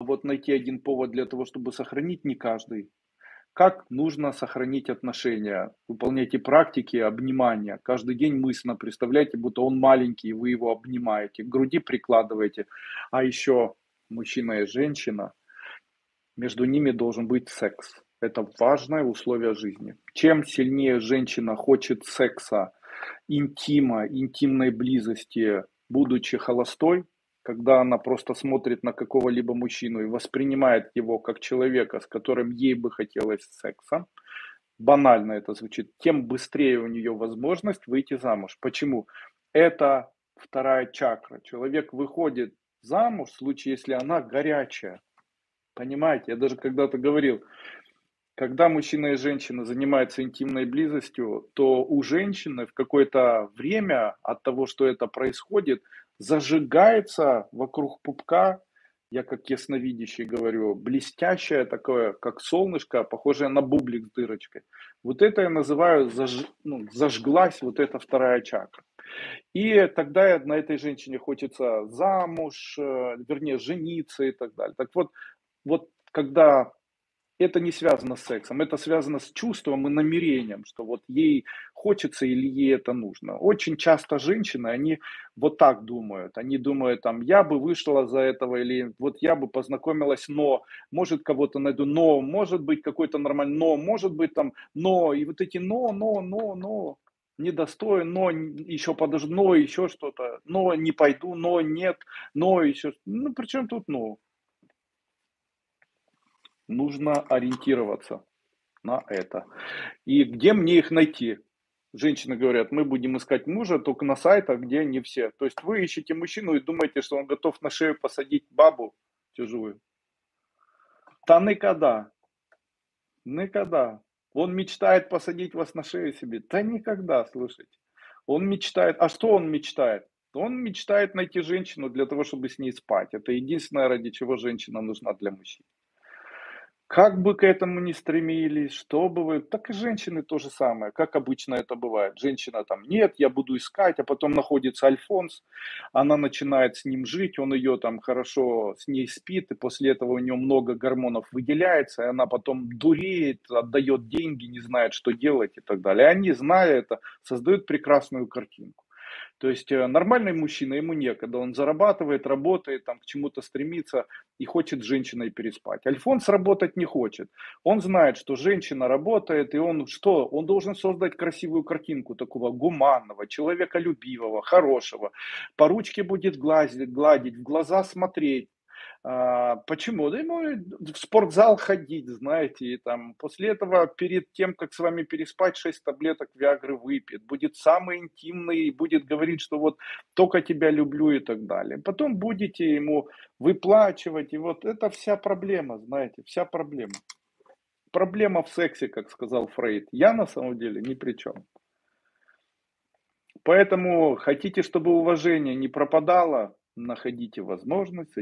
вот найти один повод для того, чтобы сохранить, не каждый. Как нужно сохранить отношения? Выполняйте практики обнимания. Каждый день мысленно представляйте, будто он маленький, и вы его обнимаете, к груди прикладываете. А еще мужчина и женщина, между ними должен быть секс. Это важное условие жизни. Чем сильнее женщина хочет секса, интима, интимной близости, будучи холостой, когда она просто смотрит на какого-либо мужчину и воспринимает его как человека, с которым ей бы хотелось секса, банально это звучит, тем быстрее у нее возможность выйти замуж. Почему? Это вторая чакра. Человек выходит замуж в случае, если она горячая. Понимаете, я даже когда-то говорил, когда мужчина и женщина занимаются интимной близостью, то у женщины в какое-то время от того, что это происходит, зажигается вокруг пупка, я как ясновидящий говорю, блестящее такое, как солнышко, похожее на бублик с дырочкой. Вот это я называю, заж, ну, зажглась вот эта вторая чакра. И тогда на этой женщине хочется замуж, э, вернее, жениться и так далее. Так вот, вот когда это не связано с сексом, это связано с чувством и намерением, что вот ей хочется или ей это нужно. Очень часто женщины, они вот так думают. Они думают, там, я бы вышла за этого, или вот я бы познакомилась, но, может, кого-то найду, но, может быть, какой-то нормальный, но, может быть, там, но, и вот эти но, но, но, но, недостоин, но еще подожду, но еще что-то, но не пойду, но нет, но еще, ну, при чем тут но? Нужно ориентироваться на это. И где мне их найти? Женщины говорят, мы будем искать мужа только на сайтах, где не все. То есть вы ищете мужчину и думаете, что он готов на шею посадить бабу чужую. Да никогда. Никогда. Он мечтает посадить вас на шею себе. Да никогда, слушайте. Он мечтает. А что он мечтает? Он мечтает найти женщину для того, чтобы с ней спать. Это единственное, ради чего женщина нужна для мужчин. Как бы к этому ни стремились, что бы вы, так и женщины то же самое, как обычно это бывает. Женщина там, нет, я буду искать, а потом находится Альфонс, она начинает с ним жить, он ее там хорошо с ней спит, и после этого у нее много гормонов выделяется, и она потом дуреет, отдает деньги, не знает, что делать и так далее. И они, зная это, создают прекрасную картинку. То есть э, нормальный мужчина, ему некогда, он зарабатывает, работает, там, к чему-то стремится и хочет с женщиной переспать. Альфонс работать не хочет. Он знает, что женщина работает, и он что? Он должен создать красивую картинку такого гуманного, человеколюбивого, хорошего. По ручке будет гладить, гладить в глаза смотреть а, почему? Да ему в спортзал ходить, знаете, и там после этого перед тем, как с вами переспать, 6 таблеток Виагры выпьет, будет самый интимный, будет говорить, что вот только тебя люблю и так далее. Потом будете ему выплачивать, и вот это вся проблема, знаете, вся проблема. Проблема в сексе, как сказал Фрейд. Я на самом деле ни при чем. Поэтому хотите, чтобы уважение не пропадало, находите возможность